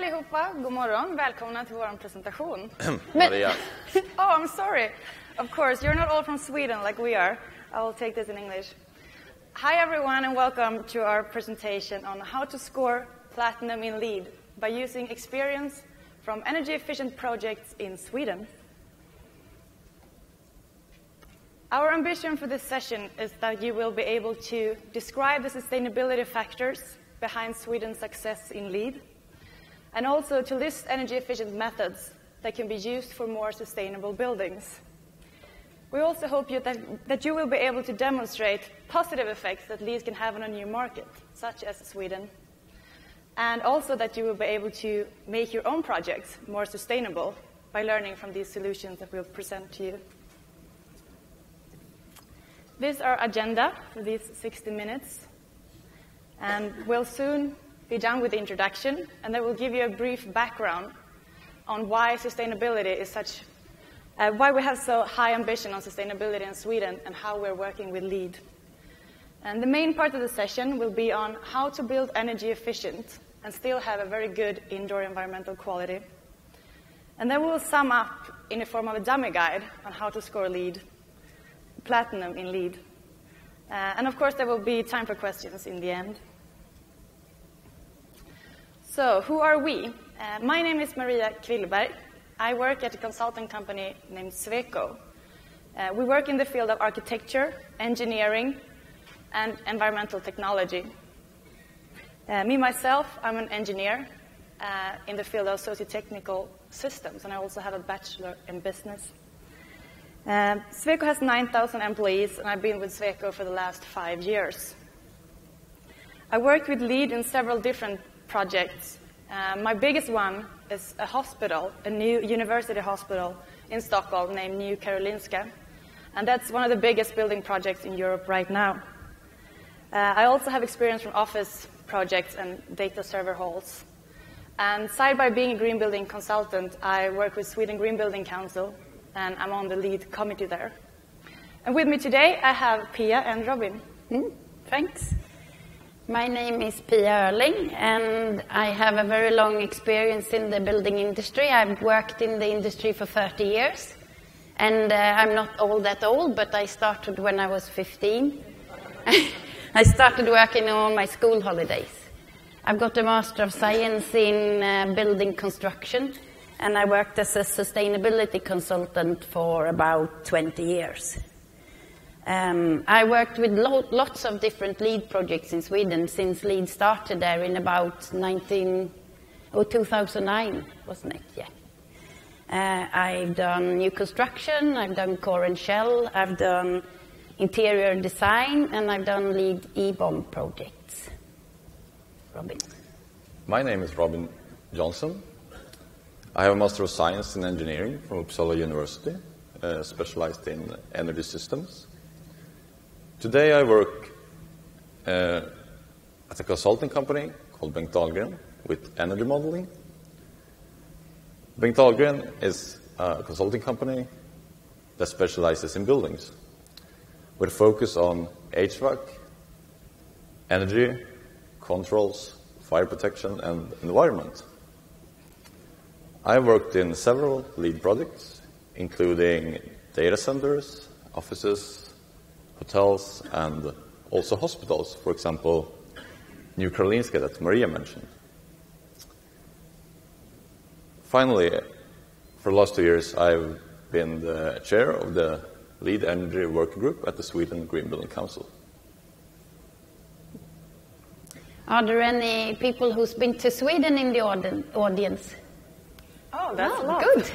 allihopa, god morgon. Välkomna till vår presentation. Maria. oh, I'm sorry. Of course, you're not all from Sweden like we are. I will take this in English. Hi, everyone, and welcome to our presentation on how to score platinum in LEED by using experience from energy efficient projects in Sweden. Our ambition for this session is that you will be able to describe the sustainability factors behind Sweden's success in LEED, and also to list energy efficient methods that can be used for more sustainable buildings. We also hope you that, that you will be able to demonstrate positive effects that LEED can have on a new market, such as Sweden, and also that you will be able to make your own projects more sustainable by learning from these solutions that we'll present to you. This is our agenda for these 60 minutes. And we'll soon be done with the introduction, and then we'll give you a brief background on why sustainability is such, uh, why we have so high ambition on sustainability in Sweden and how we're working with LEED. And the main part of the session will be on how to build energy efficient and still have a very good indoor environmental quality. And then we'll sum up in the form of a dummy guide on how to score LEED, platinum in LEED. Uh, and of course, there will be time for questions in the end. So, who are we? Uh, my name is Maria Kvillberg. I work at a consulting company named Sweco. Uh, we work in the field of architecture, engineering, and environmental technology. Uh, me, myself, I'm an engineer uh, in the field of socio-technical systems, and I also have a bachelor in business. Uh, Sweco has 9,000 employees, and I've been with Sweco for the last five years. I work with LEED in several different projects. Uh, my biggest one is a hospital, a new university hospital in Stockholm named New Karolinska. And that's one of the biggest building projects in Europe right now. Uh, I also have experience from office projects and data server halls. And side by being a green building consultant, I work with Sweden Green Building Council, and I'm on the LEED committee there. And with me today, I have Pia and Robin. Mm, thanks. My name is Pia Erling, and I have a very long experience in the building industry. I've worked in the industry for 30 years, and uh, I'm not all that old, but I started when I was 15. I started working on my school holidays. I've got a Master of Science in uh, Building Construction, and I worked as a sustainability consultant for about 20 years. Um, I worked with lo lots of different LEED projects in Sweden since LEED started there in about 19, or 2009, wasn't it? Yeah. Uh, I've done new construction, I've done core and shell, I've done interior design, and I've done LEED EBOM projects. Robin. My name is Robin Johnson. I have a Master of Science in Engineering from Uppsala University, uh, specialized in energy systems. Today I work uh, at a consulting company called Bengt Dahlgren with energy modeling. Bengt Dahlgren is a consulting company that specializes in buildings with a focus on HVAC, energy, controls, fire protection, and environment. I worked in several LEED projects, including data centers, offices, hotels, and also hospitals, for example, New Karolinska that Maria mentioned. Finally, for the last two years, I've been the chair of the LEED Energy Working Group at the Sweden Green Building Council. Are there any people who's been to Sweden in the audience? Oh, that's oh, good.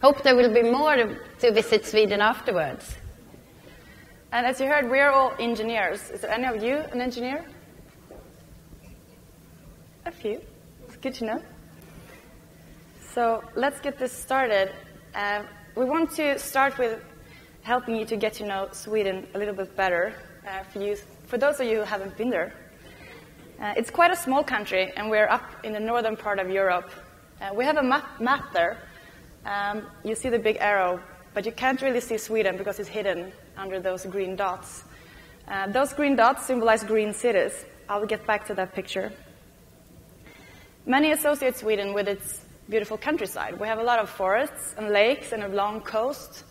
Hope there will be more to visit Sweden afterwards. And as you heard, we're all engineers. Is there any of you an engineer? A few. It's good to know. So let's get this started. Uh, we want to start with helping you to get to know Sweden a little bit better uh, for, you, for those of you who haven't been there. Uh, it's quite a small country, and we're up in the northern part of Europe. Uh, we have a map, map there. Um, you see the big arrow, but you can't really see Sweden because it's hidden under those green dots. Uh, those green dots symbolize green cities. I'll get back to that picture. Many associate Sweden with its beautiful countryside. We have a lot of forests and lakes and a long coast,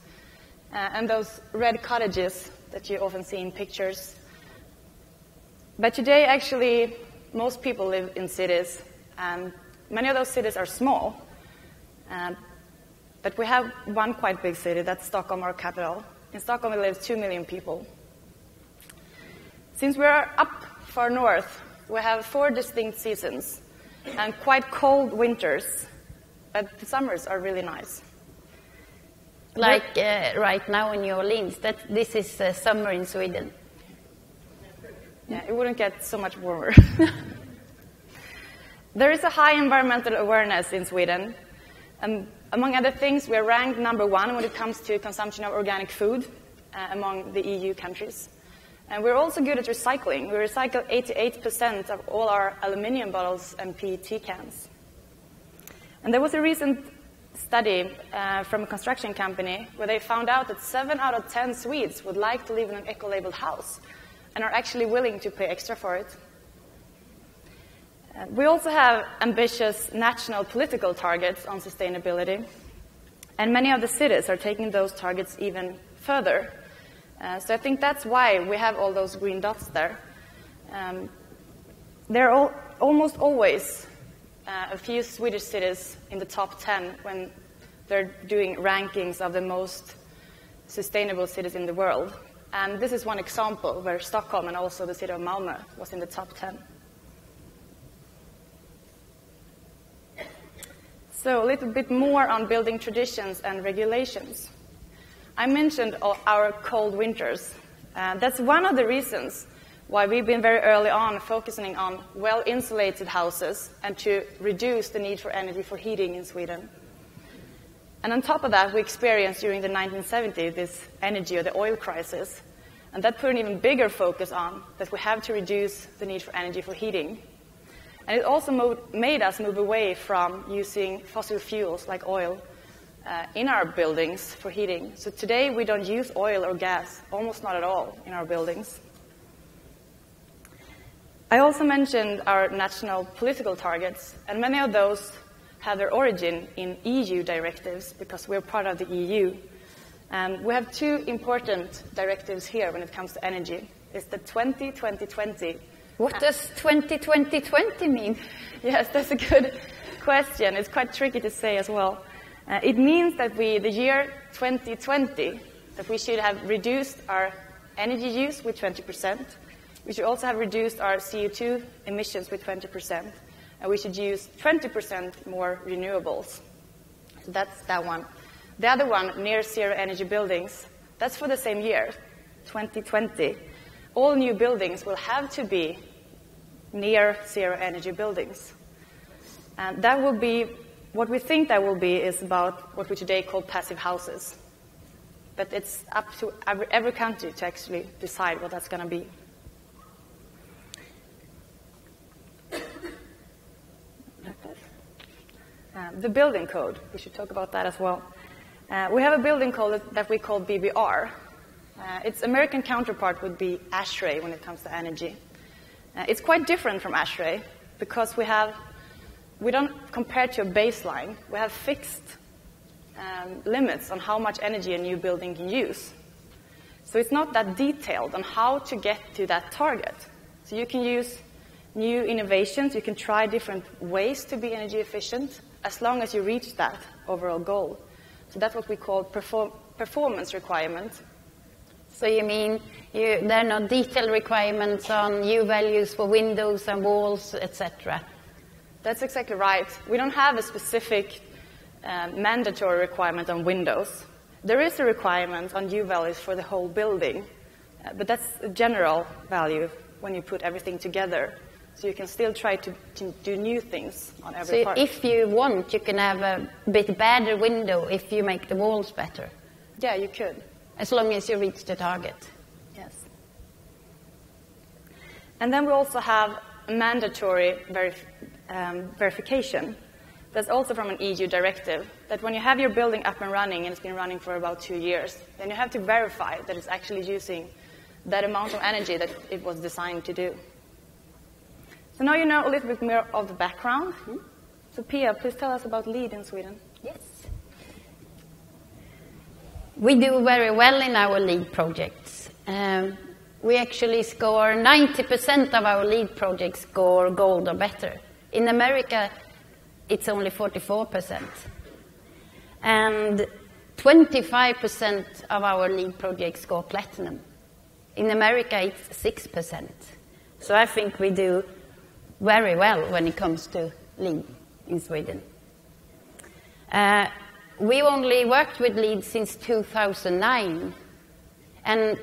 uh, and those red cottages that you often see in pictures. But today, actually, most people live in cities, and many of those cities are small. Uh, but we have one quite big city, that's Stockholm, our capital. In Stockholm, we live 2 million people. Since we are up far north, we have four distinct seasons and quite cold winters, but the summers are really nice. Like uh, right now in New Orleans, that this is uh, summer in Sweden. Yeah, it wouldn't get so much warmer. there is a high environmental awareness in Sweden. And among other things, we are ranked number one when it comes to consumption of organic food uh, among the EU countries. And we're also good at recycling. We recycle 88% of all our aluminium bottles and PET cans. And there was a recent study uh, from a construction company where they found out that 7 out of 10 Swedes would like to live in an eco-labeled house and are actually willing to pay extra for it. We also have ambitious national political targets on sustainability, and many of the cities are taking those targets even further. Uh, so I think that's why we have all those green dots there. Um, there are all, almost always uh, a few Swedish cities in the top 10 when they're doing rankings of the most sustainable cities in the world. And this is one example where Stockholm and also the city of Malmö was in the top 10. So a little bit more on building traditions and regulations. I mentioned our cold winters. Uh, that's one of the reasons why we've been very early on focusing on well-insulated houses and to reduce the need for energy for heating in Sweden. And on top of that, we experienced during the 1970s this energy or the oil crisis. And that put an even bigger focus on that we have to reduce the need for energy for heating. And it also made us move away from using fossil fuels like oil uh, in our buildings for heating. So today we don't use oil or gas, almost not at all, in our buildings. I also mentioned our national political targets, and many of those have their origin in EU directives because we're part of the EU. And we have two important directives here when it comes to energy. It's the 20-20-20. What does 20-20-20 mean? Yes, that's a good question. It's quite tricky to say as well. Uh, it means that we, the year 2020, that we should have reduced our energy use with 20%. We should also have reduced our CO2 emissions with 20%. And we should use 20% more renewables. So that's that one. The other one, near zero energy buildings, that's for the same year, 2020. All new buildings will have to be near zero energy buildings. And that will be what we think that will be is about what we today call passive houses. But it's up to every, every country to actually decide what that's going to be. Uh, the building code, we should talk about that as well. Uh, we have a building code that we call BBR. Uh, its American counterpart would be ASHRAE when it comes to energy. Uh, it's quite different from ASHRAE because we have we don't compare to a baseline. We have fixed um, limits on how much energy a new building can use. So it's not that detailed on how to get to that target. So you can use new innovations, you can try different ways to be energy efficient as long as you reach that overall goal. So that's what we call perform performance requirements. So you mean you, there are no detailed requirements on U values for windows and walls, etc.? That's exactly right. We don't have a specific uh, mandatory requirement on windows. There is a requirement on U values for the whole building, uh, but that's a general value when you put everything together. So you can still try to, to do new things on every so part. if you want, you can have a bit better window if you make the walls better. Yeah, you could. As long as you reach the target. Yes. And then we also have a mandatory verif um, verification. That's also from an EU directive, that when you have your building up and running and it's been running for about two years, then you have to verify that it's actually using that amount of energy that it was designed to do. So now you know a little bit more of the background. So Pia, please tell us about LEED in Sweden. Yes. We do very well in our LEED projects. Um, we actually score 90% of our LEED projects score gold or better. In America, it's only 44%. And 25% of our LEED projects score platinum. In America, it's 6%. So I think we do very well when it comes to LEED in Sweden. Uh, we only worked with LEED since 2009, and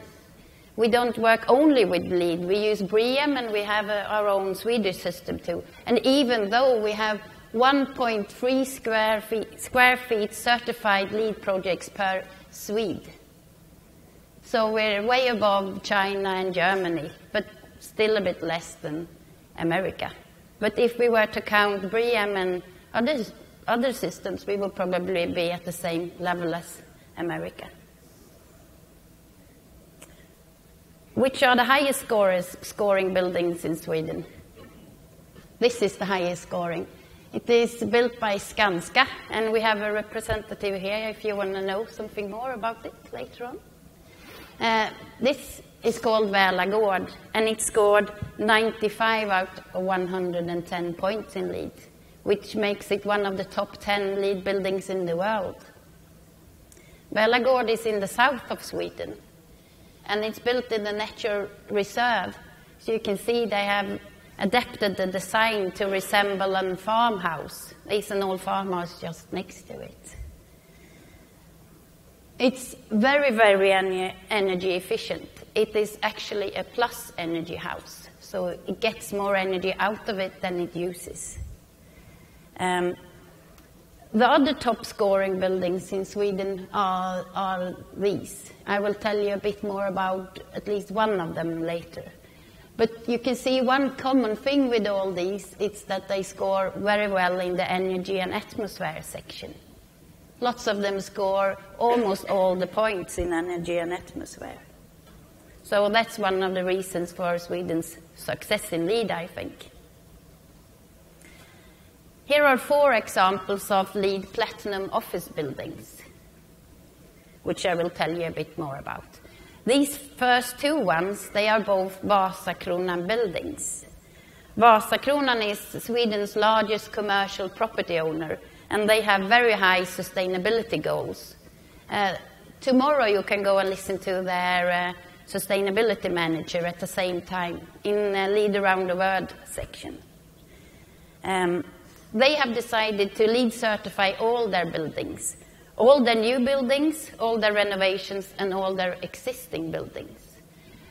we don't work only with LEED. We use BREEAM, and we have uh, our own Swedish system too. And even though we have 1.3 square feet, square feet certified LEED projects per Swede. So we're way above China and Germany, but still a bit less than America. But if we were to count BREEAM and other, other systems, we will probably be at the same level as America. Which are the highest scorers, scoring buildings in Sweden? This is the highest scoring. It is built by Skanska, and we have a representative here if you want to know something more about it later on. Uh, this is called Väla and it scored 95 out of 110 points in LEED, which makes it one of the top 10 LEED buildings in the world. Väla Gård is in the south of Sweden, and it's built in the nature reserve. So you can see they have adapted the design to resemble a farmhouse. There's an old farmhouse just next to it. It's very, very energy efficient. It is actually a plus energy house, so it gets more energy out of it than it uses. Um, the other top scoring buildings in Sweden are, are these. I will tell you a bit more about at least one of them later. But you can see one common thing with all these it's that they score very well in the energy and atmosphere section. Lots of them score almost all the points in energy and atmosphere. So that's one of the reasons for Sweden's success in LEED, I think. Here are four examples of LEED Platinum office buildings, which I will tell you a bit more about. These first two ones, they are both Vasakronan buildings. Vasakronan is Sweden's largest commercial property owner, and they have very high sustainability goals. Uh, tomorrow you can go and listen to their uh, sustainability manager at the same time in uh, LEED Around the World section. Um, they have decided to LEED certify all their buildings all their new buildings, all their renovations, and all their existing buildings.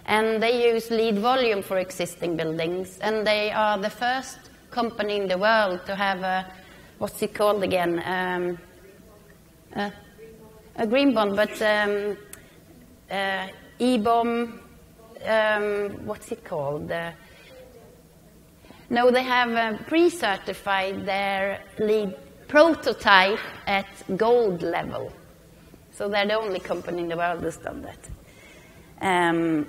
And they use LEED volume for existing buildings, and they are the first company in the world to have a, what's it called again? Um, uh, a green bond, but um, uh, EBOM, um, what's it called? Uh, no, they have uh, pre-certified their LEED prototype at gold level. So they're the only company in the world that's done that. Um,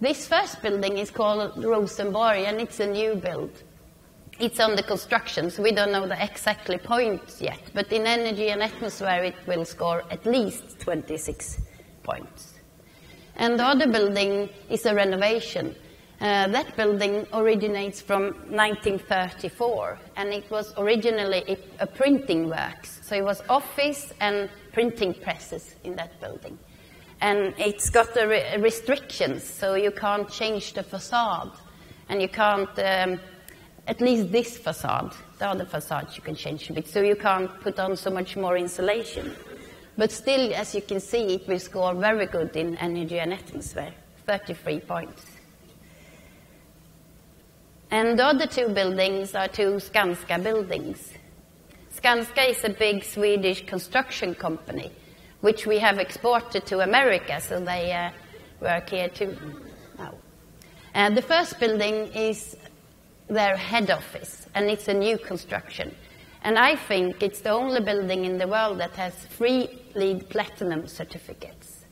this first building is called Rosenborg, and it's a new build. It's under construction, so we don't know the exactly points yet. But in energy and atmosphere, it will score at least 26 points. And the other building is a renovation. Uh, that building originates from 1934, and it was originally a, printing works. So it was office and printing presses in that building. And it's got re restrictions, so you can't change the facade, and you can't, um, at least this facade, the other facades you can change a bit, so you can't put on so much more insulation. But still, as you can see, it will score very good in energy and atmosphere, 33 points. And the other two buildings are two Skanska buildings. Skanska is a big Swedish construction company, which we have exported to America, so they uh, work here too now. Uh, the first building is their head office, and it's a new construction. And I think it's the only building in the world that has three LEED Platinum certificates.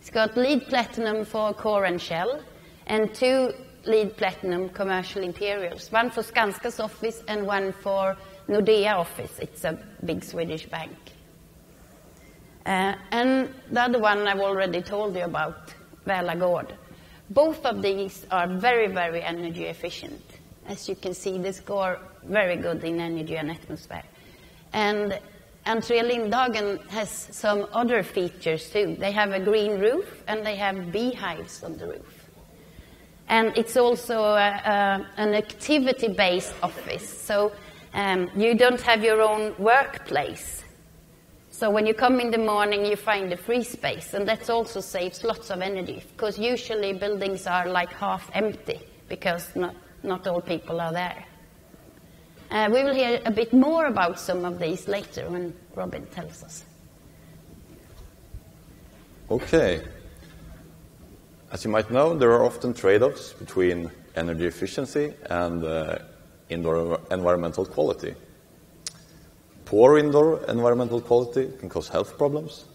It's got LEED Platinum for core and shell, and two LEED Platinum commercial interiors, one for Skanska's office and one for Nordea office. It's a big Swedish bank. Uh, and the other one I've already told you about, Väla Gård. Both of these are very, very energy efficient. As you can see, they score very good in energy and atmosphere. And Entré Lindhagen has some other features too. They have a green roof and they have beehives on the roof. And it's also a, a, an activity based office. So um, you don't have your own workplace. So when you come in the morning, you find a free space, and that also saves lots of energy because usually buildings are like half empty because not, not all people are there. Uh, we will hear a bit more about some of these later when Robin tells us. Okay. As you might know, there are often trade offs between energy efficiency and uh, indoor environmental quality. Poor indoor environmental quality can cause health problems,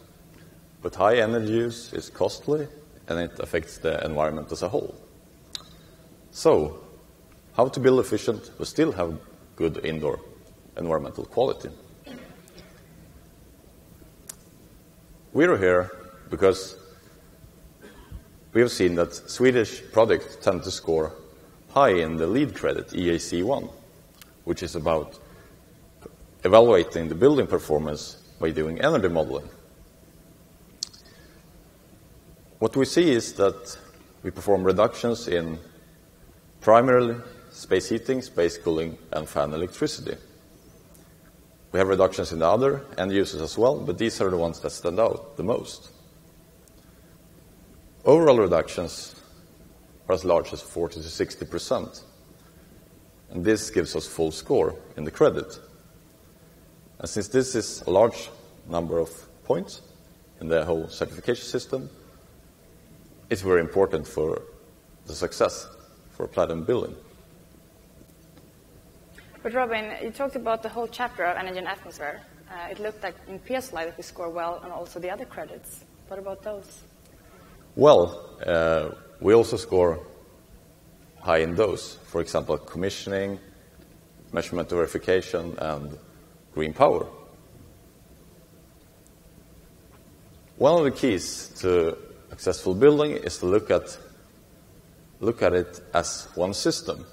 but high energy use is costly and it affects the environment as a whole. So, how to build efficient but still have good indoor environmental quality? We're here because we have seen that Swedish products tend to score high in the LEED credit EAC1, which is about evaluating the building performance by doing energy modeling. What we see is that we perform reductions in primarily space heating, space cooling, and fan electricity. We have reductions in the other end uses as well, but these are the ones that stand out the most. Overall reductions are as large as 40 to 60 percent, and this gives us full score in the credit. And since this is a large number of points in the whole certification system, it's very important for the success for platinum building. But Robin, you talked about the whole chapter of energy and atmosphere. Uh, it looked like in Pia's slide we score well on also the other credits. What about those? Well, uh, we also score high in those. For example, commissioning, measurement verification, and green power. One of the keys to successful building is to look at, look at it as one system.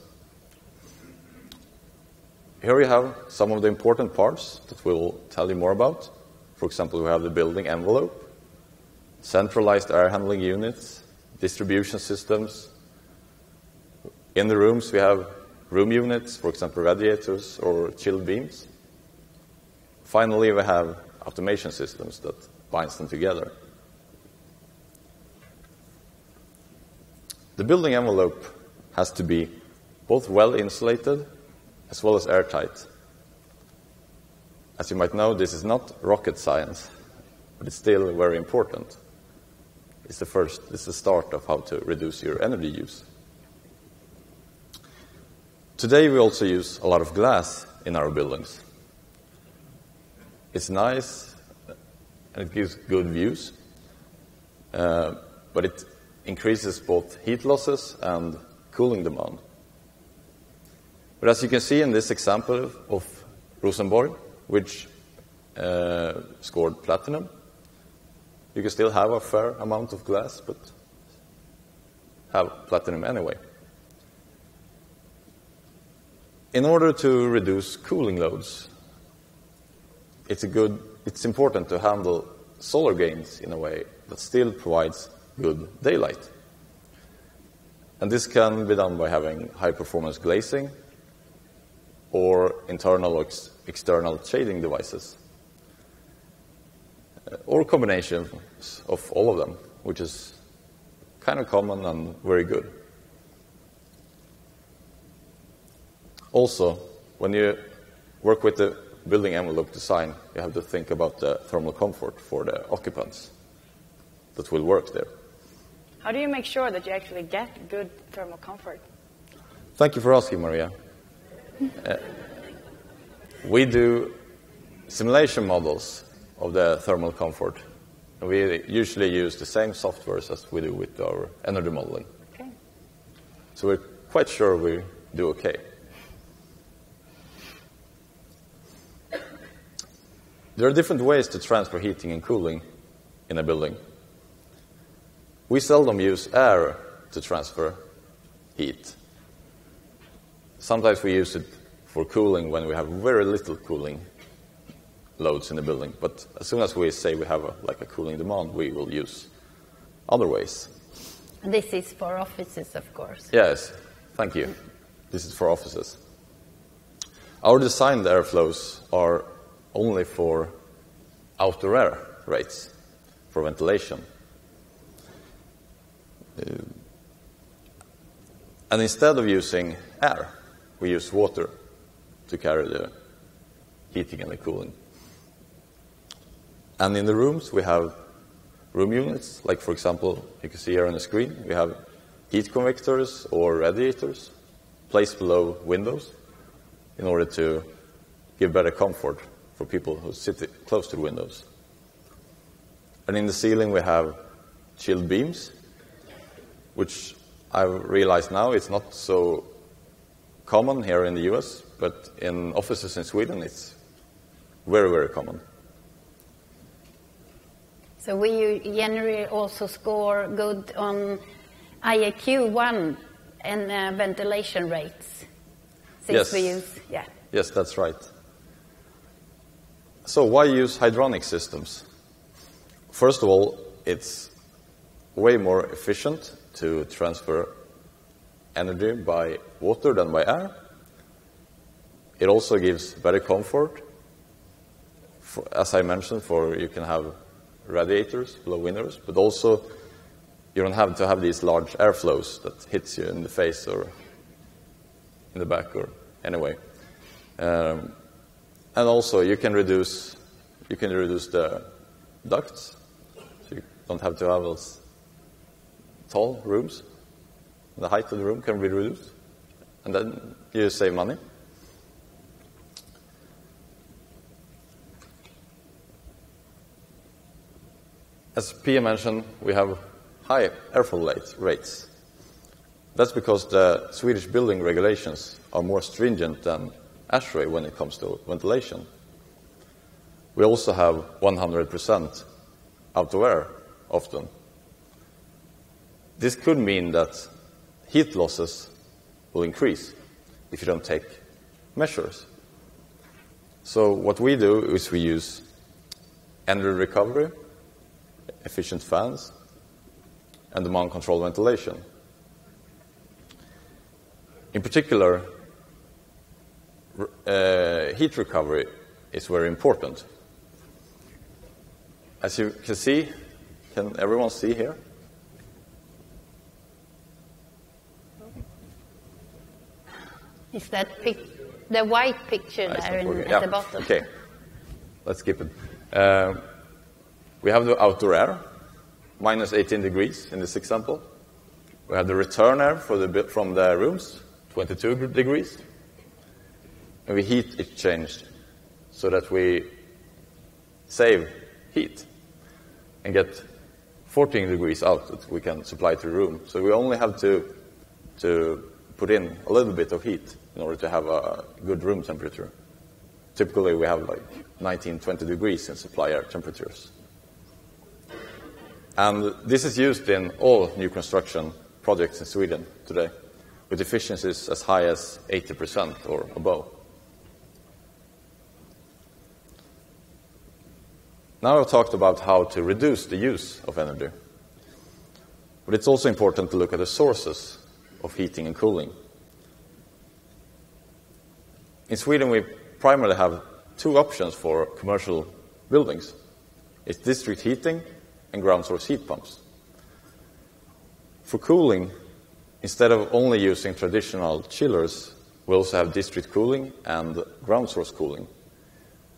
Here we have some of the important parts that we'll tell you more about. For example, we have the building envelope, centralized air handling units, distribution systems. In the rooms, we have room units, for example, radiators or chilled beams. Finally, we have automation systems that binds them together. The building envelope has to be both well insulated as well as airtight. As you might know, this is not rocket science, but it's still very important. It's the first, it's the start of how to reduce your energy use. Today, we also use a lot of glass in our buildings. It's nice and it gives good views, uh, but it increases both heat losses and cooling demand. But as you can see in this example of Rosenborg, which uh, scored platinum, you can still have a fair amount of glass, but have platinum anyway. In order to reduce cooling loads, it's, a good, it's important to handle solar gains in a way that still provides good daylight. And this can be done by having high performance glazing or internal or ex- external shading devices, or combinations of all of them, which is kind of common and very good. Also, when you work with the building envelope design, you have to think about the thermal comfort for the occupants that will work there. How do you make sure that you actually get good thermal comfort? Thank you for asking, Maria. Uh, we do simulation models of the thermal comfort. We usually use the same softwares as we do with our energy modeling. Okay. So we're quite sure we do okay. There are different ways to transfer heating and cooling in a building. We seldom use air to transfer heat. Sometimes we use it for cooling when we have very little cooling loads in the building. But as soon as we say we have a, like a cooling demand, we will use other ways. This is for offices, of course. Yes, thank you. This is for offices. Our designed airflows are only for outdoor air rates, for ventilation. Uh, and instead of using air, we use water to carry the heating and the cooling. And in the rooms, we have room units, like for example, you can see here on the screen, we have heat convectors or radiators placed below windows in order to give better comfort for people who sit close to the windows. And in the ceiling, we have chilled beams, which I realize now it's not so common here in the US, but in offices in Sweden, it's very, very common. So we generally also score good on IAQ 1 and uh, ventilation rates. Since yes. we use, yeah. Yes, that's right. So why use hydronic systems? First of all, it's way more efficient to transfer energy by water than by air. It also gives better comfort. For, as I mentioned, for you can have radiators below windows, but also you don't have to have these large airflows that hits you in the face or in the back or anyway. Um, and also you can reduce you can reduce the ducts, so you don't have to have those tall rooms. The height of the room can be reduced, and then you save money. As Pia mentioned, we have high airflow rates. That's because the Swedish building regulations are more stringent than ASHRAE when it comes to ventilation. We also have 100% outdoor air often. This could mean that heat losses will increase if you don't take measures. So what we do is we use energy recovery, efficient fans, and demand control ventilation. In particular, uh, heat recovery is very important. As you can see, can everyone see here? Is that the white picture there in, at yeah. the bottom? Okay, let's skip it. Uh, we have the outdoor air, minus 18 degrees in this example. We have the return air the, from the rooms, 22 degrees. And we heat exchanged so that we save heat and get 14 degrees out that we can supply to the room. So we only have to, to put in a little bit of heat in order to have a good room temperature. Typically, we have like 19, 20 degrees in supply air temperatures. And this is used in all new construction projects in Sweden today, with efficiencies as high as 80% or above. Now I've talked about how to reduce the use of energy. But it's also important to look at the sources of heating and cooling. In Sweden, we primarily have two options for commercial buildings. It's district heating and ground source heat pumps. For cooling, instead of only using traditional chillers, we also have district cooling and ground source cooling,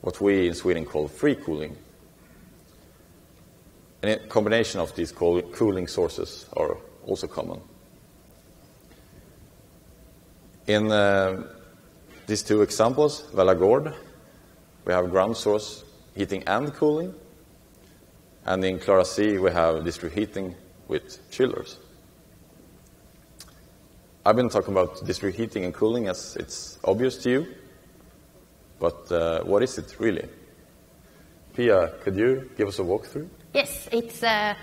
what we in Sweden call free cooling. And a combination of these cooling sources are also common. In uh, these two examples, Väla Gård, we have ground source heating and cooling, and in Klara C, we have district heating with chillers. I've been talking about district heating and cooling as it's obvious to you, but uh, what is it really? Pia, could you give us a walkthrough? Yes, it's an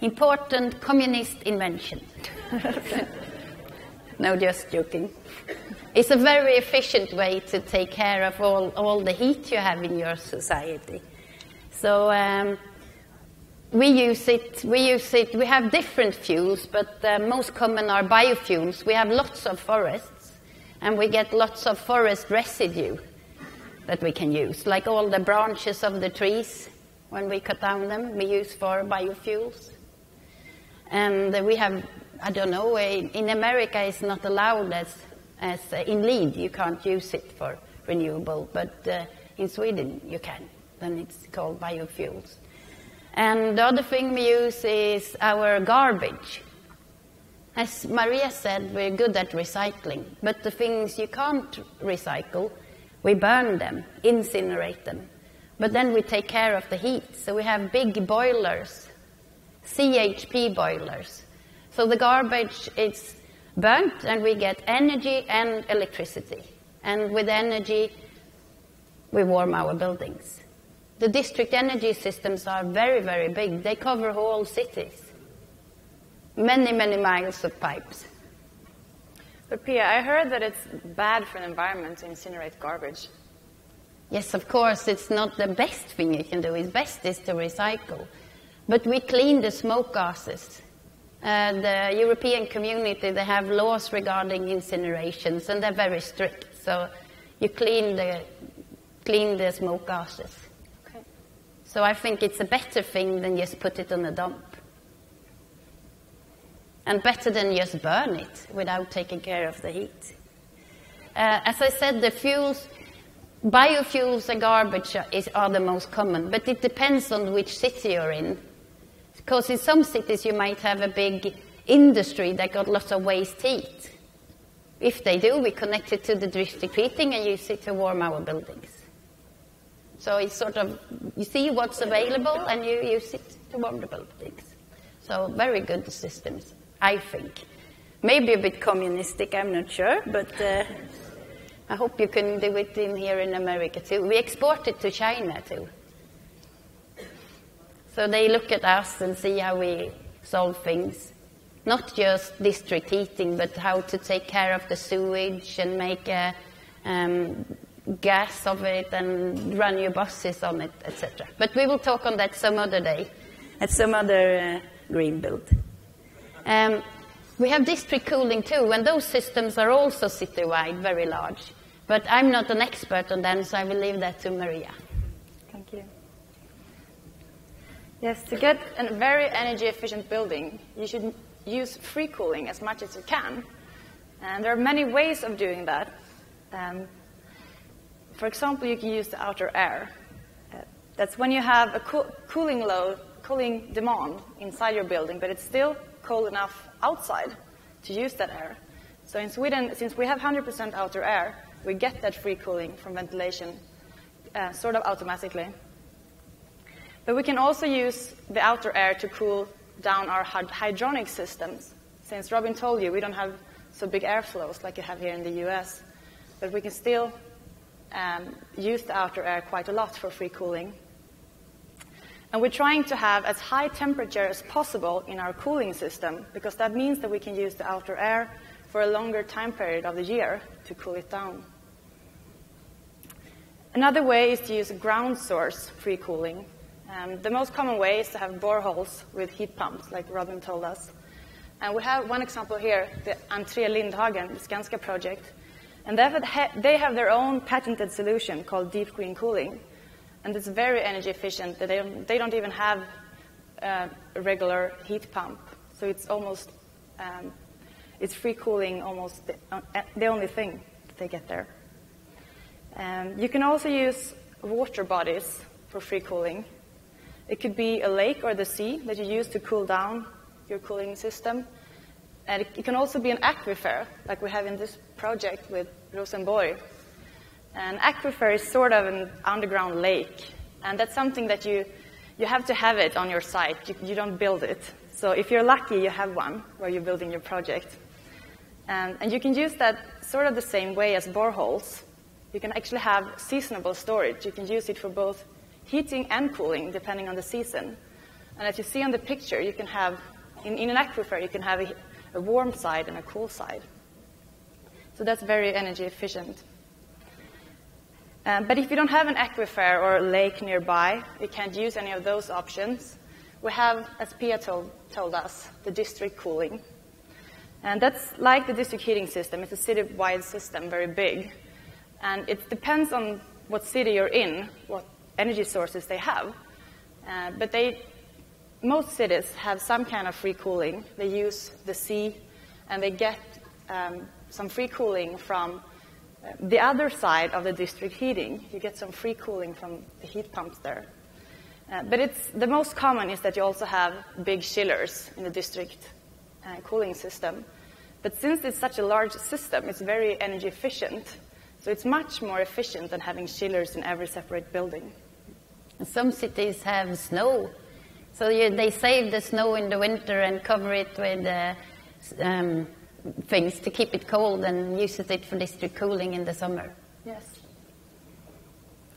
important communist invention. no, just joking. It's a very efficient way to take care of all, all the heat you have in your society. So um, we use it, we use it, we have different fuels, but the most common are biofuels. We have lots of forests, and we get lots of forest residue that we can use, like all the branches of the trees, when we cut down them, we use for biofuels. And we have, I don't know, in America it's not allowed as, as in LEED, you can't use it for renewable, but uh, in Sweden you can. Then it's called biofuels. And the other thing we use is our garbage. As Maria said, we're good at recycling, but the things you can't recycle, we burn them, incinerate them. But then we take care of the heat. So we have big boilers, CHP boilers. So the garbage is burnt and we get energy and electricity. And with energy, we warm our buildings. The district energy systems are very, very big. They cover whole cities. Many, many miles of pipes. But Pia, I heard that it's bad for the environment to incinerate garbage. Yes, of course, it's not the best thing you can do. It's best is to recycle. But we clean the smoke gases. Uh, the European community, they have laws regarding incinerations, and they're very strict. So you clean the, clean the smoke gases. So I think it's a better thing than just put it on a dump. And better than just burn it without taking care of the heat. Uh, as I said, the fuels, biofuels and garbage is, are the most common, but it depends on which city you're in. Because in some cities you might have a big industry that got lots of waste heat. If they do, we connect it to the district heating and use it to warm our buildings. So it's sort of, you see what's available and you use it to warm things. So very good systems, I think. Maybe a bit communistic, I'm not sure, but uh, I hope you can do it in here in America too. We export it to China too. So they look at us and see how we solve things. Not just district heating, but how to take care of the sewage and make a um, gas of it and run your buses on it, etc. But we will talk on that some other day at some other uh, Greenbuild. Um, we have district cooling too, and those systems are also city-wide, very large. But I'm not an expert on them, so I will leave that to Maria. Thank you. Yes, to get a very energy efficient building, you should use free cooling as much as you can. And there are many ways of doing that. Um, for example, you can use the outer air. Uh, that's when you have a co cooling load, cooling demand inside your building, but it's still cold enough outside to use that air. So in Sweden, since we have 100% outer air, we get that free cooling from ventilation uh, sort of automatically. But we can also use the outer air to cool down our hydronic systems. Since Robin told you, we don't have so big airflows like you have here in the US, but we can still um, use the outer air quite a lot for free cooling. And we're trying to have as high temperature as possible in our cooling system because that means that we can use the outer air for a longer time period of the year to cool it down. Another way is to use ground source free cooling. Um, the most common way is to have boreholes with heat pumps, like Robin told us. And we have one example here, the Entré Lindhagen, the Skanska project, and they have their own patented solution called deep green cooling. And it's very energy efficient. They don't, they don't even have uh, a regular heat pump. So it's almost, um, it's free cooling almost the, uh, the, only thing they get there. Um, you can also use water bodies for free cooling. It could be a lake or the sea that you use to cool down your cooling system. And it can also be an aquifer, like we have in this project with Rosenborg. An aquifer is sort of an underground lake, and that's something that you, you have to have it on your site. You, you don't build it. So if you're lucky, you have one where you're building your project. And, and you can use that sort of the same way as boreholes. You can actually have seasonable storage. You can use it for both heating and cooling, depending on the season. And as you see on the picture, you can have, in, in an aquifer, you can have a, a warm side and a cool side. So that's very energy efficient. Um, but if you don't have an aquifer or a lake nearby, you can't use any of those options. We have, as Pia told, told us, the district cooling. And that's like the district heating system. It's a city-wide system, very big. And it depends on what city you're in, what energy sources they have. Uh, but they, most cities have some kind of free cooling. They use the sea, and they get um, some free cooling from uh, the other side of the district heating. You get some free cooling from the heat pumps there. Uh, but it's, the most common is that you also have big chillers in the district uh, cooling system. But since it's such a large system, it's very energy efficient. So it's much more efficient than having chillers in every separate building. Some cities have snow, so you, they save the snow in the winter and cover it with uh, um, things to keep it cold and use it for district cooling in the summer. Yes.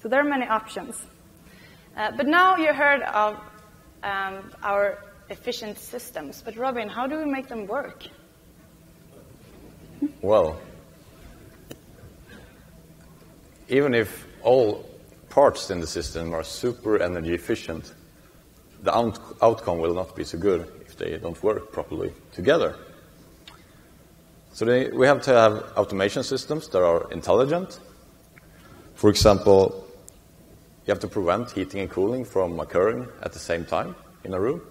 So there are many options. Uh, but now you heard of um, our efficient systems. But Robin, how do we make them work? Well, even if all parts in the system are super energy efficient, the out outcome will not be so good if they don't work properly together. So they, we have to have automation systems that are intelligent. For example, you have to prevent heating and cooling from occurring at the same time in a room.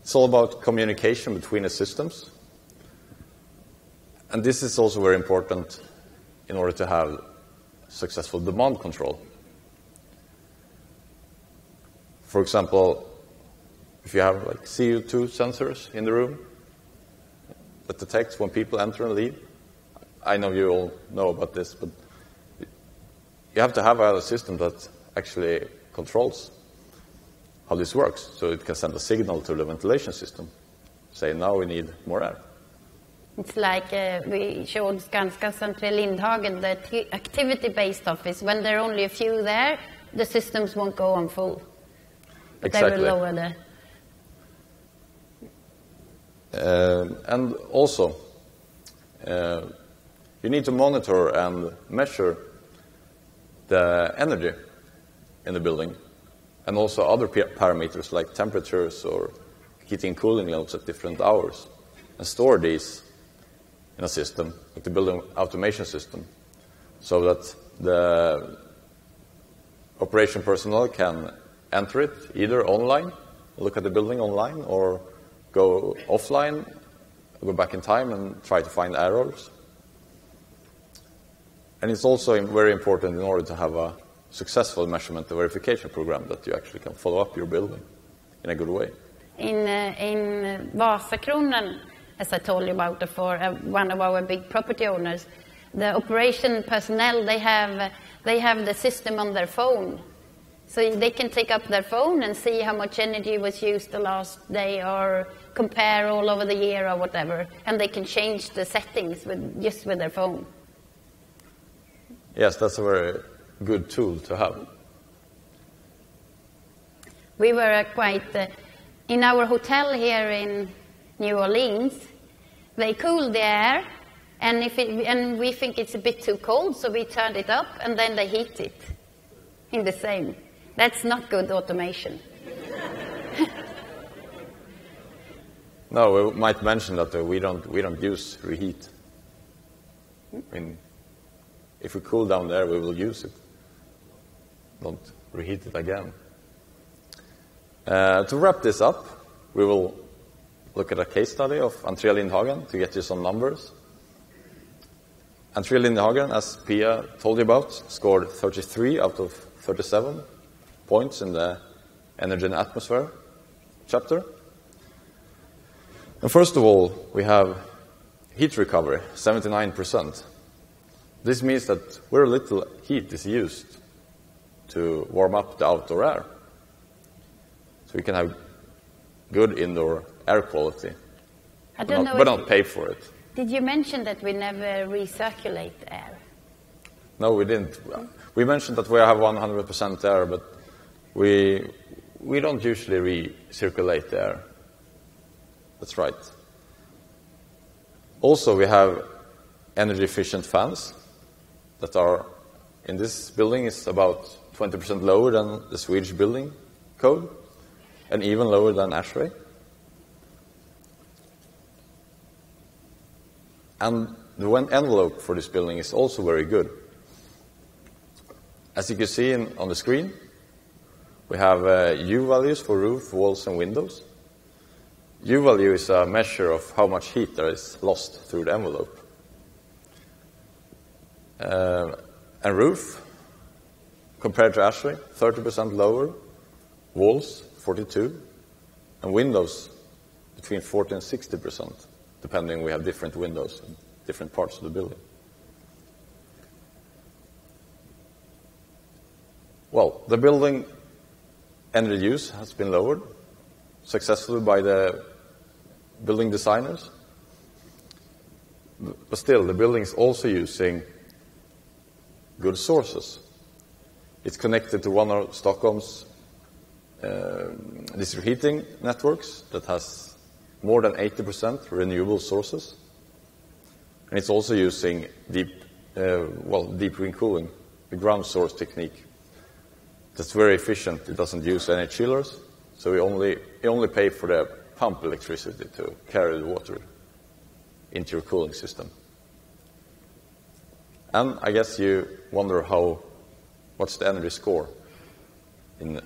It's all about communication between the systems. And this is also very important in order to have successful demand control. For example, if you have like CO2 sensors in the room that detects when people enter and leave, I know you all know about this, but you have to have a system that actually controls how this works. So it can send a signal to the ventilation system, say now we need more air. It's like uh, we showed Skanska Central Lindhagen, the activity-based office. When there are only a few there, the systems won't go on full. But exactly. they will lower the... Um, and also, uh, you need to monitor and measure the energy in the building and also other parameters like temperatures or heating and cooling loads at different hours and store these in a system, like the building automation system, so that the operation personnel can enter it either online, look at the building online, or go offline, go back in time and try to find errors. And it's also very important in order to have a successful measurement and verification program that you actually can follow up your building in a good way. In, uh, in Vasakronan, as I told you about before, uh, one of our big property owners, the operation personnel, they have, they have the system on their phone. So they can take up their phone and see how much energy was used the last day or compare all over the year or whatever. And they can change the settings with, just with their phone. Yes, that's a very good tool to have. We were quite, uh, in our hotel here in New Orleans, they cool the air, and, if it, and we think it's a bit too cold, so we turned it up, and then they heat it in the same. That's not good automation. no, we might mention that uh, we don't we don't use reheat. I mean, if we cool down there, we will use it. Don't reheat it again. Uh, to wrap this up, we will look at a case study of Entré Lindhagen to get you some numbers. Entré Lindhagen, as Pia told you about, scored 33 out of 37 points in the Energy and Atmosphere chapter. And first of all, we have heat recovery, 79%. This means that very little heat is used to warm up the outdoor air. So we can have good indoor air quality. I don't but, not, know but not pay for it. Did you mention that we never recirculate air? No, we didn't. We mentioned that we have 100% air, but we we don't usually recirculate air. That's right. Also, we have energy efficient fans that are in this building is about 20% lower than the Swedish building code and even lower than ASHRAE. And the envelope for this building is also very good. As you can see in, on the screen, we have uh, U values for roof, walls, and windows. U value is a measure of how much heat there is lost through the envelope. Uh, and roof, compared to ASHRAE, 30% lower, walls, 42, and windows between 40 and 60%, depending we have different windows in different parts of the building. Well, the building energy use has been lowered successfully by the building designers. But still, the building is also using good sources. It's connected to one of Stockholm's uh, district heating networks that has more than 80% renewable sources. And it's also using deep, uh, well, deep green cooling, the ground source technique that's very efficient. It doesn't use any chillers, so we only, you only pay for the pump electricity to carry the water into your cooling system. And I guess you wonder how, what's the energy score in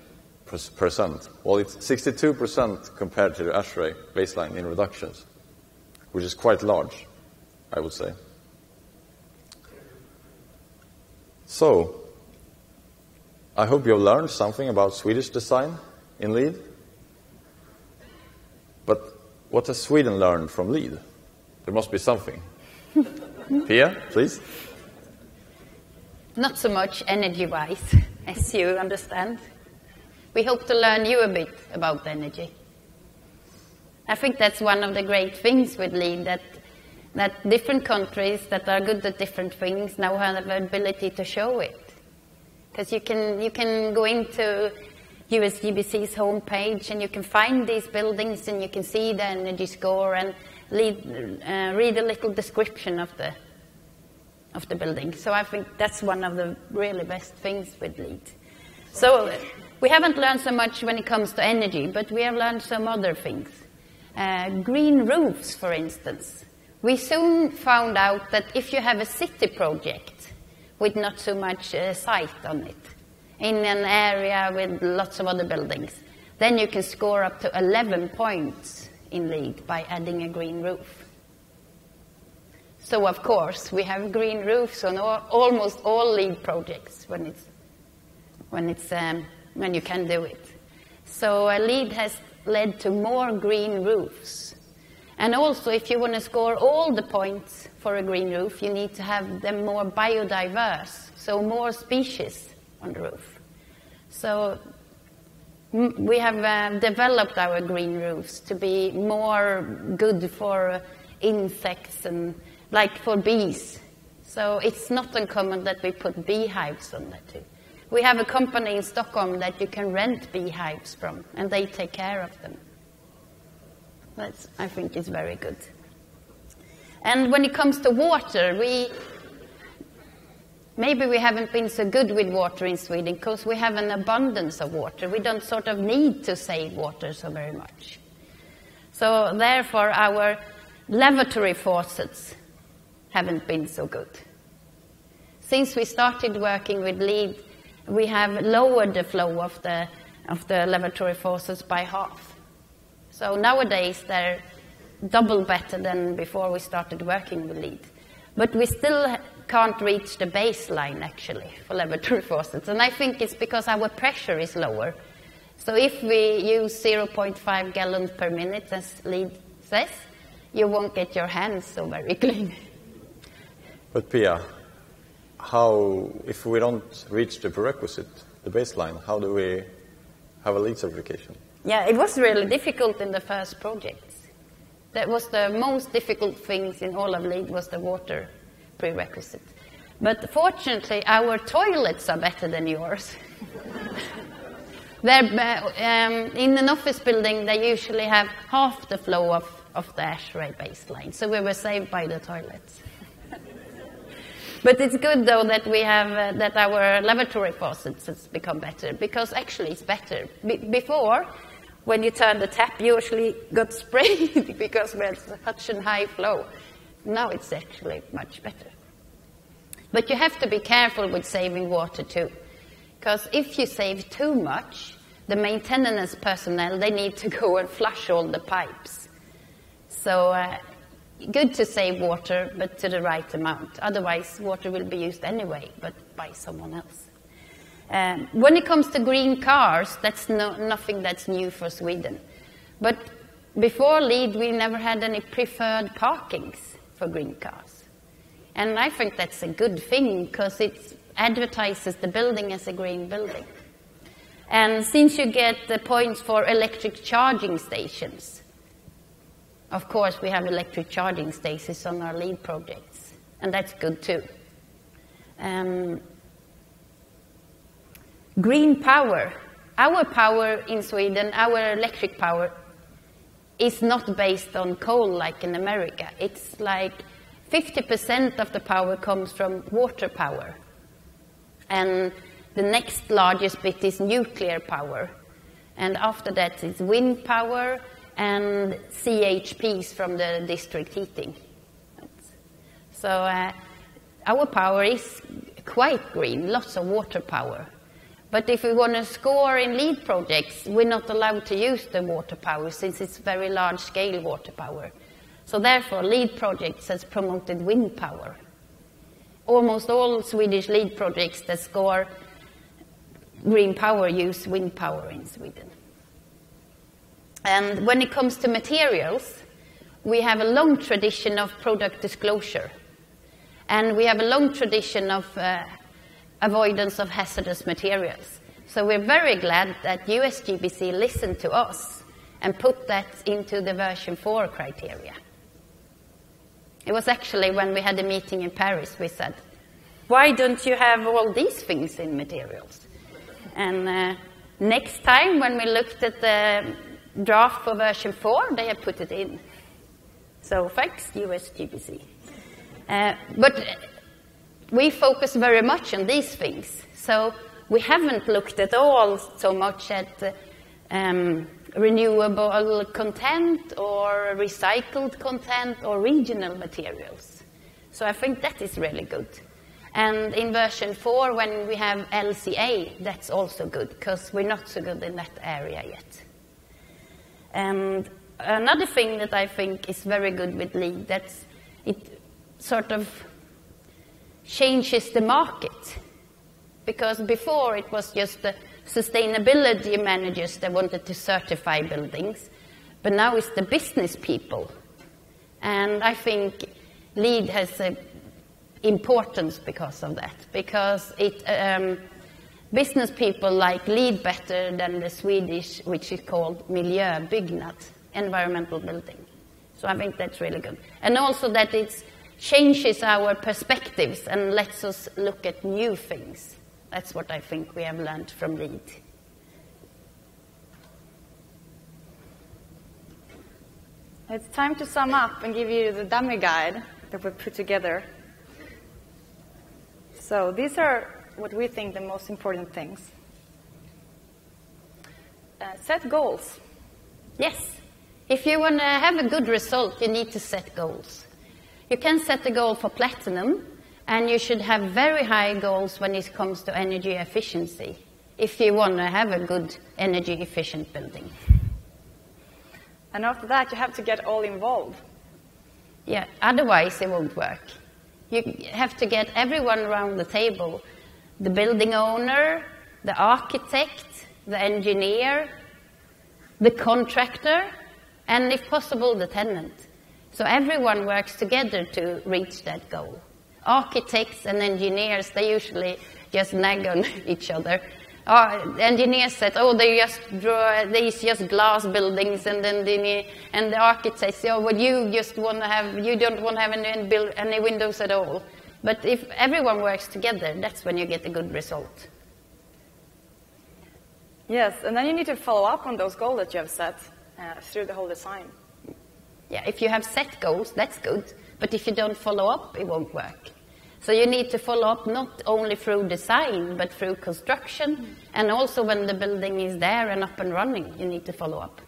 percent? Well, it's 62% compared to the ASHRAE baseline in reductions, which is quite large, I would say. So, I hope you have learned something about Swedish design in LEED. But what has Sweden learned from LEED? There must be something. Pia, please. Not so much energy wise, as you understand. We hope to learn you a bit about energy. I think that's one of the great things with LEED that, that different countries that are good at different things now have the ability to show it. Because you can, you can go into USGBC's homepage and you can find these buildings and you can see the energy score and lead, uh, read a little description of the, of the building. So I think that's one of the really best things with LEED. So we haven't learned so much when it comes to energy, but we have learned some other things. Uh, green roofs, for instance. We soon found out that if you have a city project, with not so much uh, site on it in an area with lots of other buildings. Then you can score up to 11 points in LEED by adding a green roof. So of course we have green roofs on all, almost all LEED projects when it's when it's um, when you can do it. So uh, LEED has led to more green roofs. And also, if you want to score all the points for a green roof, you need to have them more biodiverse, so more species on the roof. So we have uh, developed our green roofs to be more good for insects and like for bees. So it's not uncommon that we put beehives on that too. We have a company in Stockholm that you can rent beehives from, and they take care of them. That I think is very good. And when it comes to water, we maybe we haven't been so good with water in Sweden because we have an abundance of water. We don't sort of need to save water so very much. So therefore, our lavatory faucets haven't been so good. Since we started working with LEED, we have lowered the flow of the, of the lavatory faucets by half. So nowadays they're double better than before we started working with LEED. But we still can't reach the baseline actually for laboratory faucets. And I think it's because our pressure is lower. So if we use 0.5 gallons per minute, as LEED says, you won't get your hands so very clean. But Pia, how, if we don't reach the prerequisite, the baseline, how do we have a LEED certification? Yeah, it was really difficult in the first projects. That was the most difficult things in all of LEED was the water prerequisite. But fortunately, our toilets are better than yours. um, in an office building, they usually have half the flow of, of the ASHRAE baseline, so we were saved by the toilets. but it's good, though, that we have uh, that our lavatory faucets has become better because actually it's better. Be- before, when you turn the tap, you usually got sprayed because had such a high flow. Now it's actually much better. But you have to be careful with saving water too. Because if you save too much, the maintenance personnel, they need to go and flush all the pipes. So uh, good to save water, but to the right amount. Otherwise, water will be used anyway, but by someone else. Um, when it comes to green cars, that's no, nothing that's new for Sweden. But before LEED, we never had any preferred parkings for green cars. And I think that's a good thing because it advertises the building as a green building. And since you get the points for electric charging stations, of course, we have electric charging stations on our LEED projects, and that's good too. Um, Green power. Our power in Sweden, our electric power, is not based on coal like in America. It's like 50% of the power comes from water power. And the next largest bit is nuclear power. And after that is wind power and CHPs from the district heating. So uh, our power is quite green, lots of water power. But if we want to score in LEED projects, we're not allowed to use the water power since it's very large scale water power. So therefore, LEED projects has promoted wind power. Almost all Swedish LEED projects that score green power use wind power in Sweden. And when it comes to materials, we have a long tradition of product disclosure. And we have a long tradition of uh, avoidance of hazardous materials. So we're very glad that USGBC listened to us and put that into the version 4 criteria. It was actually when we had a meeting in Paris, we said, why don't you have all these things in materials? And uh, next time when we looked at the draft for version 4, they had put it in. So thanks, USGBC. Uh, but we focus very much on these things. So we haven't looked at all so much at um, renewable content or recycled content or regional materials. So I think that is really good. And in version 4, when we have LCA, that's also good because we're not so good in that area yet. And another thing that I think is very good with LEED, that's it sort of changes the market. Because before it was just the sustainability managers that wanted to certify buildings, but now it's the business people. And I think LEED has an importance because of that, because it, um, business people like LEED better than the Swedish, which is called miljöbyggnad, environmental building. So I think that's really good. And also that it's changes our perspectives and lets us look at new things. That's what I think we have learned from LEED. It's time to sum up and give you the dummy guide that we put together. So these are what we think the most important things. Uh, set goals. Yes. If you want to have a good result, you need to set goals. You can set a goal for platinum, and you should have very high goals when it comes to energy efficiency if you want to have a good energy efficient building. And after that, you have to get all involved. Yeah, otherwise it won't work. You have to get everyone around the table the building owner, the architect, the engineer, the contractor, and if possible, the tenant. So everyone works together to reach that goal. Architects and engineers, they usually just nag on each other. uh, engineers said, oh, they just draw, these just glass buildings, and then the, and the architect says, oh, well, you just want to have, you don't want to have any, build, any windows at all. But if everyone works together, that's when you get a good result. Yes, and then you need to follow up on those goals that you have set uh, through the whole design. Yeah, if you have set goals, that's good. But if you don't follow up, it won't work. So you need to follow up not only through design, but through construction, and also when the building is there and up and running, you need to follow up.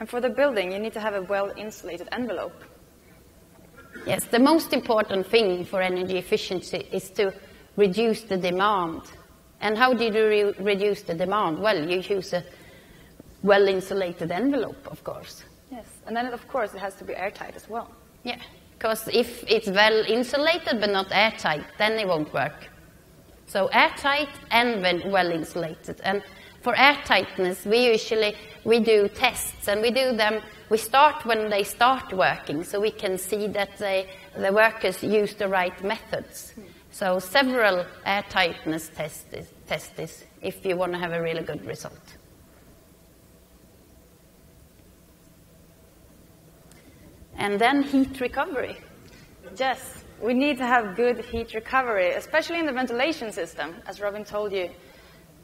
And for the building, you need to have a well-insulated envelope. Yes, the most important thing for energy efficiency is to reduce the demand. And how did you re reduce the demand? Well, you use a well-insulated envelope, of course. Yes, and then of course it has to be airtight as well. Yeah, because if it's well insulated but not airtight, then it won't work. So airtight and well insulated. And for airtightness, we usually we do tests, and we do them. We start when they start working, so we can see that they, the workers use the right methods. Hmm. So several airtightness tests, tests if you want to have a really good result. And then heat recovery. Yes, we need to have good heat recovery, especially in the ventilation system, as Robin told you.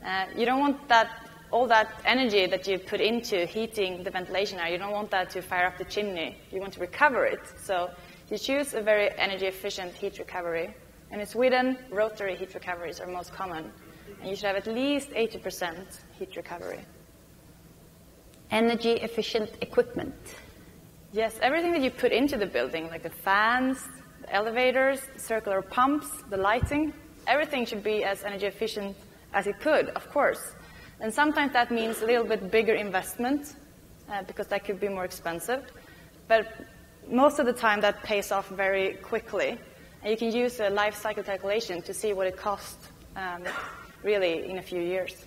Uh, you don't want that all that energy that you put into heating the ventilation area, you don't want that to fire up the chimney. You want to recover it. So you choose a very energy efficient heat recovery. And in Sweden, rotary heat recoveries are most common. And you should have at least 80% heat recovery. Energy efficient equipment. Yes, everything that you put into the building, like the fans, the elevators, circular pumps, the lighting, everything should be as energy efficient as it could, of course. And sometimes that means a little bit bigger investment uh, because that could be more expensive. But most of the time that pays off very quickly. And you can use a life cycle calculation to see what it costs um, really in a few years.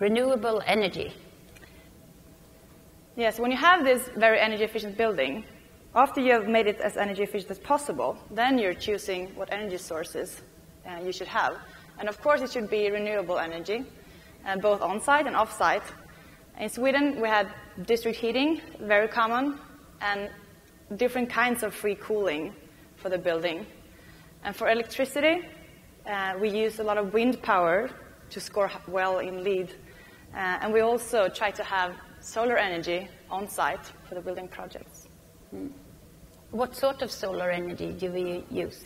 Renewable energy. Yes, when you have this very energy efficient building, after you have made it as energy efficient as possible, then you're choosing what energy sources uh, you should have. And of course, it should be renewable energy, uh, both on site and off site. In Sweden, we had district heating, very common, and different kinds of free cooling for the building. And for electricity, uh, we use a lot of wind power to score well in LEED. Uh, and we also try to have solar energy on site for the building projects. Mm. What sort of solar energy do we use?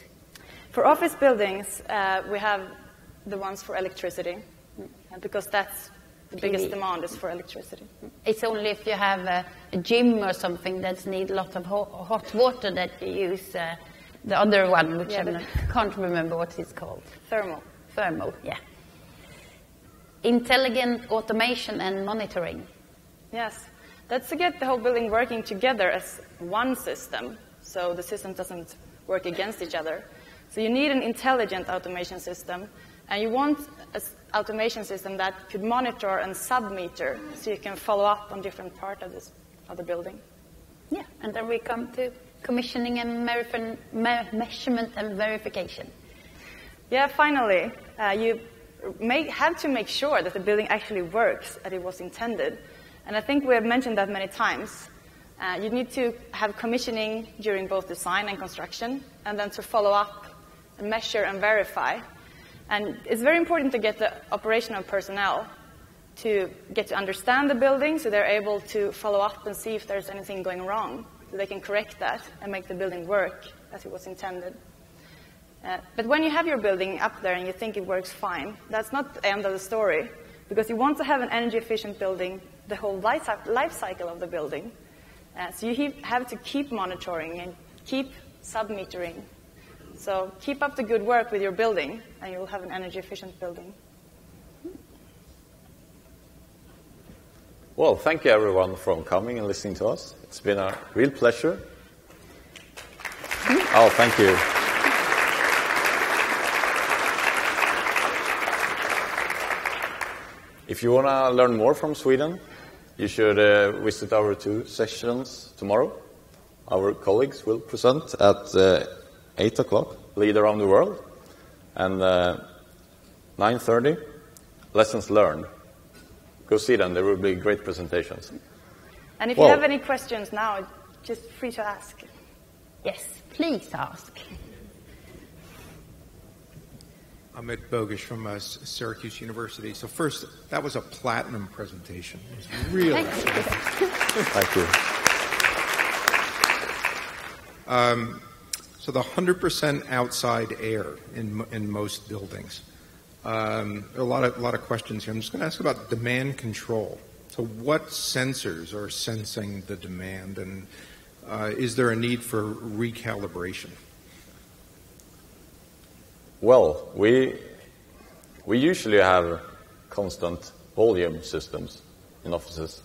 For office buildings, uh, we have the ones for electricity, mm. because that's the PV. biggest demand is for electricity. It's only if you have a, a gym or something that needs a lot of ho hot water that you use uh, the other one, which yeah, I can't remember what it's called. Thermal. Thermal, yeah. Intelligent automation and monitoring. Yes, that's to get the whole building working together as one system, so the system doesn't work against each other. So you need an intelligent automation system, and you want an automation system that could monitor and submeter, so you can follow up on different parts of, this, of the building. Yeah, and then we come to commissioning and measurement and verification. Yeah, finally, uh, you have to make sure that the building actually works as it was intended. And I think we have mentioned that many times. Uh, you need to have commissioning during both design and construction, and then to follow up, and measure, and verify. And it's very important to get the operational personnel to get to understand the building so they're able to follow up and see if there's anything going wrong, so they can correct that and make the building work as it was intended. Uh, but when you have your building up there and you think it works fine, that's not the end of the story, because you want to have an energy efficient building the whole life, cycle of the building. Uh, so you have to keep monitoring and keep submetering. So keep up the good work with your building, and you'll have an energy efficient building. Well, thank you everyone for coming and listening to us. It's been a real pleasure. Oh, thank you. If you want to learn more from Sweden, you should uh, visit our two sessions tomorrow. Our colleagues will present at uh, 8 o'clock, LEED Around the World. And uh, 9.30, lessons learned. Go see them. There will be great presentations. And if Well- you have any questions now, just free to ask. Yes, please ask. I'm Ed Bogish from uh, Syracuse University. So first, that was a platinum presentation. It was really. Thank you. Thank you. So the 100% outside air in, in most buildings. Um, a lot of a lot of questions here. I'm just going to ask about demand control. So what sensors are sensing the demand, and uh, is there a need for recalibration? Well, we, we usually have constant volume systems in offices.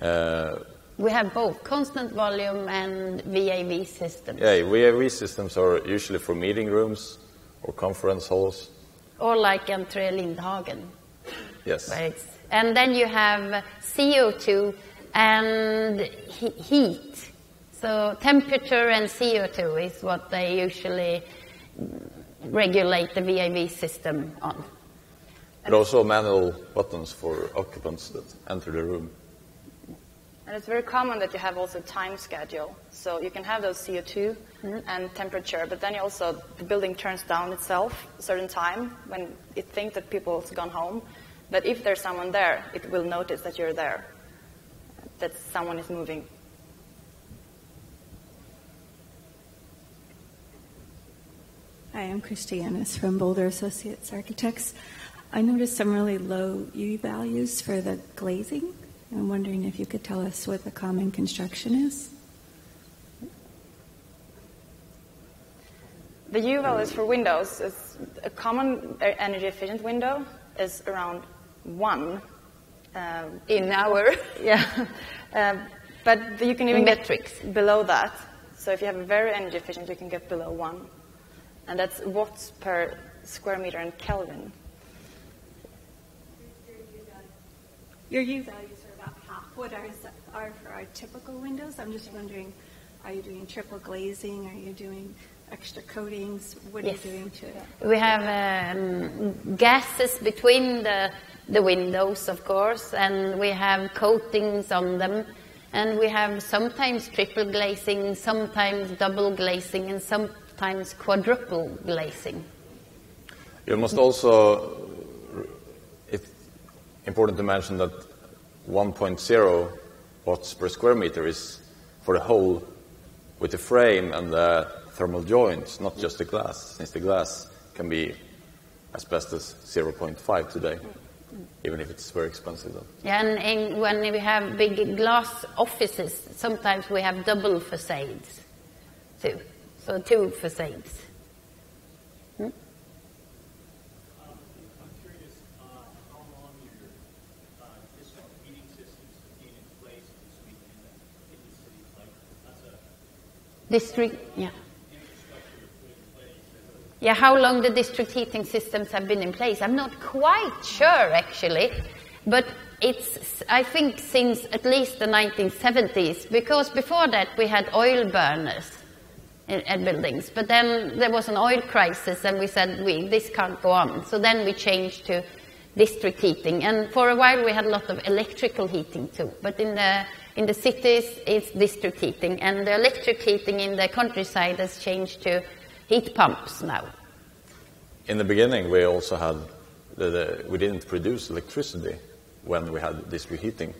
Uh, We have both constant volume and VAV systems. yeah, VAV systems are usually for meeting rooms or conference halls. Or like Entré Lindhagen. Yes. it's- And then you have CO2 and he- heat. So temperature and CO2 is what they usually regulate the VAV system on. But also manual buttons for occupants that enter the room. And it's very common that you have also time schedule. So you can have those CO2 mm-hmm. and temperature, but then you also, the building turns down itself a certain time when it thinks that people's gone home. But if there's someone there, it will notice that you're there, that someone is moving. Hi, I'm Christianis from Boulder Associates Architects. I noticed some really low U values for the glazing. I'm wondering if you could tell us what the common construction is. The U values for windows is a common uh, energy efficient window is around one. Um, In our yeah, um, but you can even Metrics. get below that. So if you have a very energy efficient, you can get below one, and that's watts per square meter in Kelvin. Your U values are about half what ours are for our typical windows. I'm just wondering, are you doing triple glazing? Are you doing extra coatings? What are Yes. you doing to it? We have um, gases between the, the windows, of course, and we have coatings on them. And we have sometimes triple glazing, sometimes double glazing, and sometimes quadruple glazing. You must also, it's important to mention that 1.0 watts per square meter is for the whole with the frame and the thermal joints, not just the glass, since the glass can be as best as 0.5 today, even if it's very expensive. Though. Yeah, and in, when we have big glass offices, sometimes we have double facades too. So two uh, how long your uh, district yeah. Yeah, how long the district heating systems have been in place? I'm not quite sure actually, but it's, I think, since at least the 1970s, because before that we had oil burners at buildings, but then there was an oil crisis and we said, we, this can't go on. So then we changed to district heating, and for a while we had a lot of electrical heating too, but in the in the cities, it's district heating, and the electric heating in the countryside has changed to heat pumps now. In the beginning, we also had, the, the, we didn't produce electricity when we had district heating,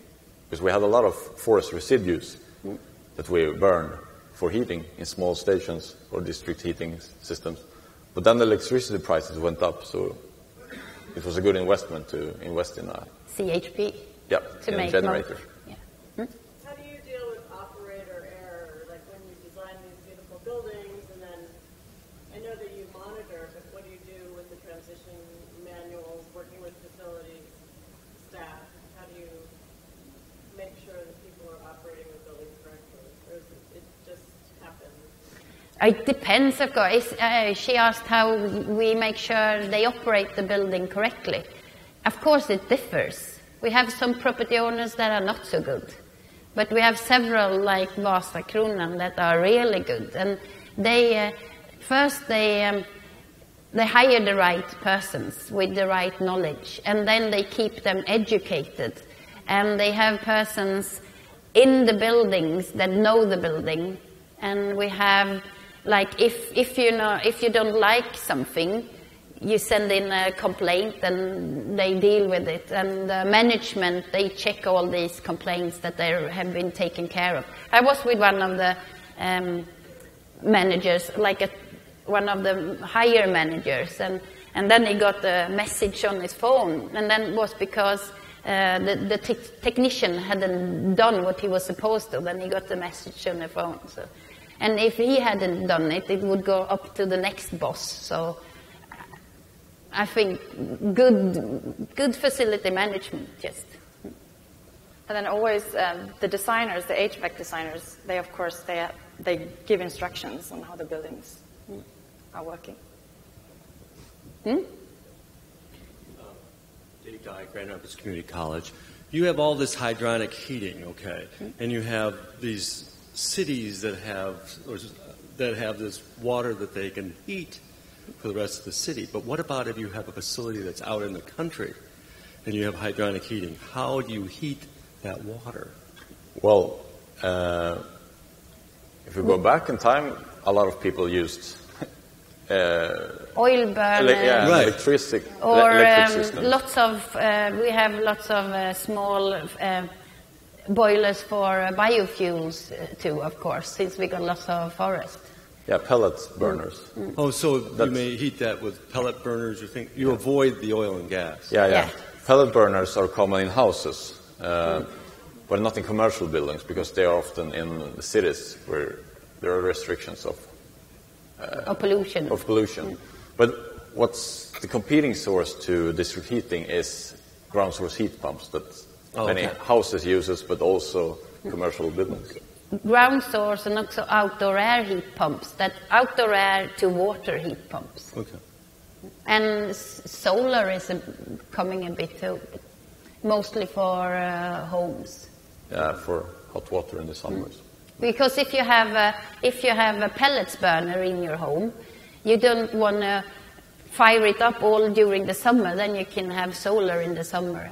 because we had a lot of forest residues that we burned for heating in small stations or district heating systems. But then the electricity prices went up, so it was a good investment to invest in a, CHP yeah, to in a make generator. More, yeah. How do you deal with operator error, like when you design these beautiful buildings, and then, I know that you monitor, but what do you do with the transition manuals, working with facilities, staff? How do you make sure that people are operating the building correctly, or is it, it just happens? It depends, of course. Uh, she asked how we make sure they operate the building correctly. Of course, it differs. We have some property owners that are not so good, but we have several, like Vasakronan, that are really good. And they uh, first they um, they hire the right persons with the right knowledge, and then they keep them educated, and they have persons in the buildings that know the building, and we have like if if you know if you don't like something, you send in a complaint and they deal with it. And the management, they check all these complaints that they have been taken care of. I was with one of the um, managers, like a, one of the higher managers, and, and then he got a message on his phone, and then was because uh, the, the te- technician hadn't done what he was supposed to, then he got the message on the phone. So. And if he hadn't done it, it would go up to the next boss. So I think good, good facility management, just. And then always um, the designers, the HVAC designers, they of course they they give instructions on how the buildings are working. Hmm? Dave Dye, Grand Rapids Community College. You have all this hydronic heating, okay, and you have these cities that have or, that have this water that they can heat for the rest of the city. But what about if you have a facility that's out in the country and you have hydronic heating? How do you heat that water? Well, uh, if we go back in time, a lot of people used uh, Oil burner. ele- yeah, Right. electricity, Or electric um, lots of, uh, we have lots of uh, small uh, boilers for uh, biofuels uh, too, of course, since we got lots of forest. Yeah, pellet burners. Oh, so you may heat that with pellet burners or things. You avoid the oil and gas. Yeah, yeah. Yeah. Pellet burners are common in houses, uh, but not in commercial buildings because they are often in the cities where there are restrictions of, or pollution. of pollution. But what's the competing source to district heating is ground source heat pumps that Oh, many okay. houses uses, but also commercial buildings. Ground source and also outdoor air heat pumps, that outdoor air to water heat pumps. Okay. And solar is a, coming a bit too, mostly for uh, homes. Yeah, for hot water in the summers. Because if you have a, if you have a pellets burner in your home, you don't want to fire it up all during the summer. Then you can have solar in the summer.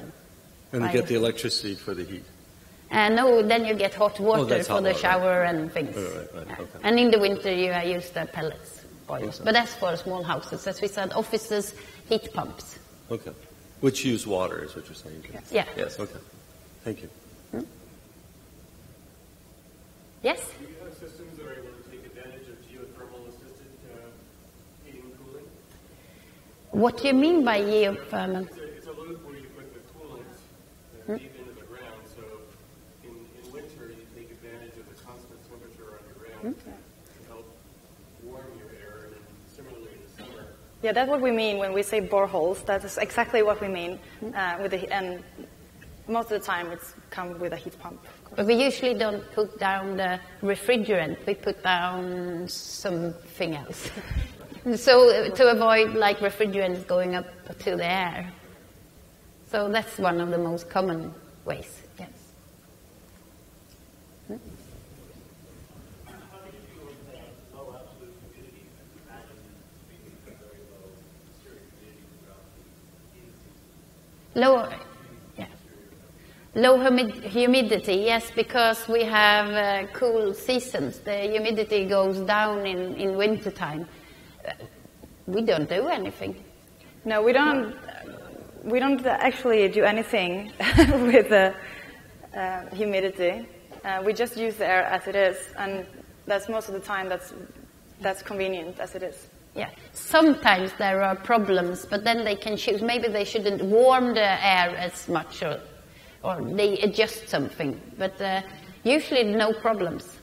And you get the electricity for the heat. And no, then you get hot water Oh, for hot the water. shower and things. Right, right, right, Yeah. okay. And in the winter you uh, use the pellets boilers. But that's for small houses. As we said, offices, heat pumps. Okay. Which use water is what you're saying. Yeah. Yes. Okay. Thank you. Yes? Do you have systems that are able to take advantage of geothermal assisted uh, heating and cooling? What do you mean by geothermal? It's a, it's a loop where you put the coolant uh, deep into the ground, so in, in winter you take advantage of the constant temperature underground to, to help warm your air, and then similarly in summer. Yeah, that's what we mean when we say boreholes. That is exactly what we mean uh, with the and most of the time it's come with a heat pump. But we usually don't put down the refrigerant. We put down something else. so to avoid like refrigerant going up to the air. So that's one of the most common ways. Yes. Low, yeah. Low humid- humidity, yes, because we have uh, cool seasons. The humidity goes down in, in wintertime. Uh, we don't do anything. No, we don't. We don't actually do anything with the uh, humidity. Uh, we just use the air as it is, and that's most of the time. That's that's convenient as it is. Yeah. Sometimes there are problems, but then they can choose. Maybe they shouldn't warm the air as much, or, or they adjust something. But uh, usually, no problems.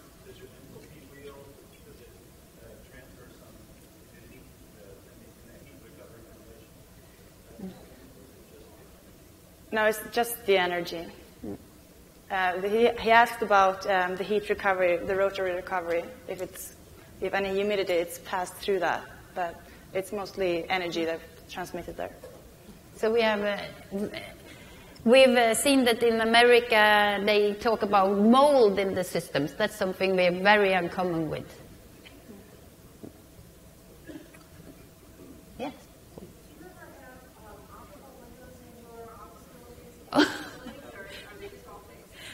No, it's just the energy. Uh, he, he asked about um, the heat recovery, the rotary recovery, if it's if any humidity it's passed through that, but it's mostly energy that's transmitted there. So we have, uh, we've uh, seen that in America they talk about mold in the systems. That's something we're very uncommon with. Yes.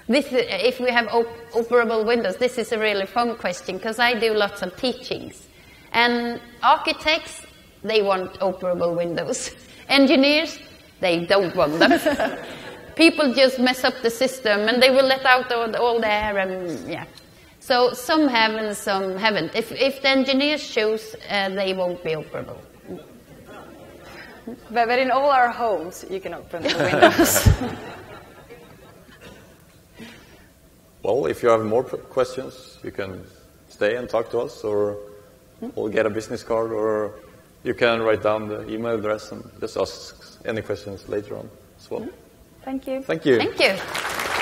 this, uh, if we have op operable windows, this is a really fun question because I do lots of teachings. And architects, they want operable windows. Engineers, they don't want them. People just mess up the system and they will let out all, all the air and yeah. So some have and some haven't. If, if the engineers choose, uh, they won't be operable. But, but in all our homes, you can open the windows. Well, if you have more questions, you can stay and talk to us, or we'll get a business card, or you can write down the email address and just ask any questions later on as well. Mm-hmm. Thank you. Thank you. Thank you.